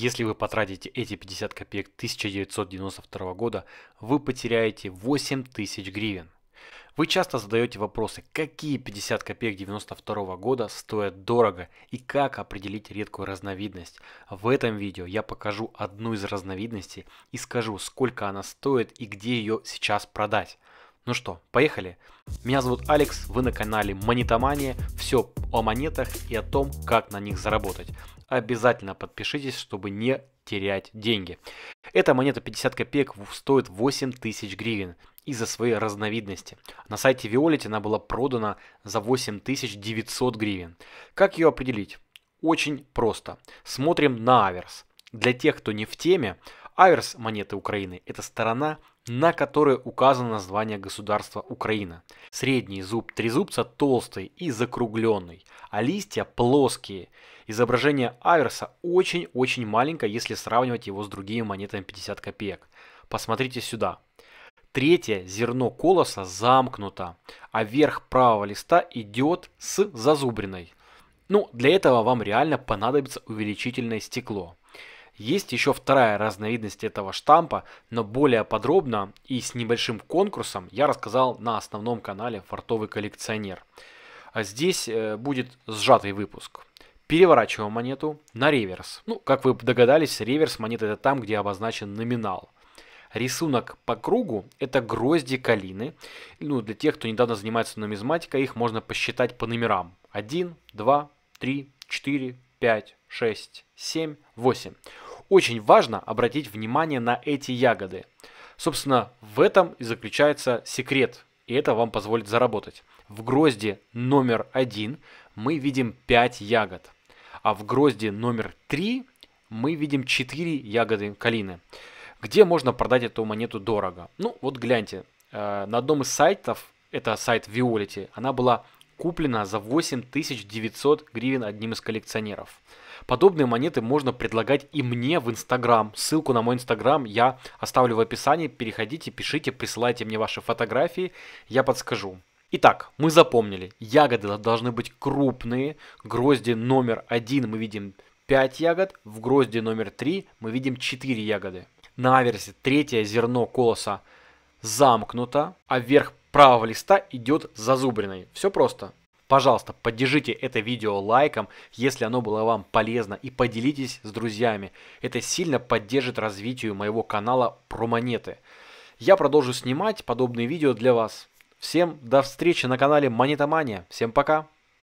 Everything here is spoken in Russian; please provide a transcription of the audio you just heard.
Если вы потратите эти 50 копеек 1992 года, вы потеряете 8000 гривен. Вы часто задаете вопросы, какие 50 копеек 92 года стоят дорого и как определить редкую разновидность. В этом видео я покажу одну из разновидностей и скажу, сколько она стоит и где ее сейчас продать. Ну что, поехали? Меня зовут Алекс, вы на канале Монетомания, все о монетах и о том, как на них заработать. Обязательно подпишитесь, чтобы не терять деньги. Эта монета 50 копеек стоит 8000 гривен из-за своей разновидности. На сайте Violet она была продана за 8900 гривен. Как ее определить? Очень просто. Смотрим на аверс. Для тех, кто не в теме, аверс монеты Украины – это сторона, на которой указано название государства Украина. Средний зуб трезубца толстый и закругленный, а листья плоские. Изображение аверса очень-очень маленькое, если сравнивать его с другими монетами 50 копеек. Посмотрите сюда. Третье зерно колоса замкнуто, а верх правого листа идет с зазубриной. Ну, для этого вам реально понадобится увеличительное стекло. Есть еще вторая разновидность этого штампа, но более подробно и с небольшим конкурсом я рассказал на основном канале «Фартовый коллекционер». А здесь э, будет сжатый выпуск. Переворачиваем монету на реверс. Ну, как вы догадались, реверс монеты это там, где обозначен номинал. Рисунок по кругу – это грозди калины. Ну, для тех, кто недавно занимается нумизматикой, их можно посчитать по номерам. 1, 2, 3, 4, 5, 6, 7, 8. Очень важно обратить внимание на эти ягоды. Собственно, в этом и заключается секрет, и это вам позволит заработать. В грозде номер 1 мы видим 5 ягод, а в грозде номер 3 мы видим 4 ягоды калины. Где можно продать эту монету дорого? Ну, вот гляньте, э, на одном из сайтов, это сайт Violet, она была куплена за 8900 гривен одним из коллекционеров. Подобные монеты можно предлагать и мне в Инстаграм. Ссылку на мой Инстаграм я оставлю в описании. Переходите, пишите, присылайте мне ваши фотографии, я подскажу. Итак, мы запомнили, ягоды должны быть крупные. Грозди номер один мы видим 5 ягод, в грозди номер 3 мы видим 4 ягоды. На аверсе третье зерно колоса замкнуто, а вверх правого листа идет зазубренный. Все просто. Пожалуйста, поддержите это видео лайком, если оно было вам полезно, и поделитесь с друзьями. Это сильно поддержит развитию моего канала про монеты. Я продолжу снимать подобные видео для вас. Всем до встречи на канале Монетомания. Всем пока!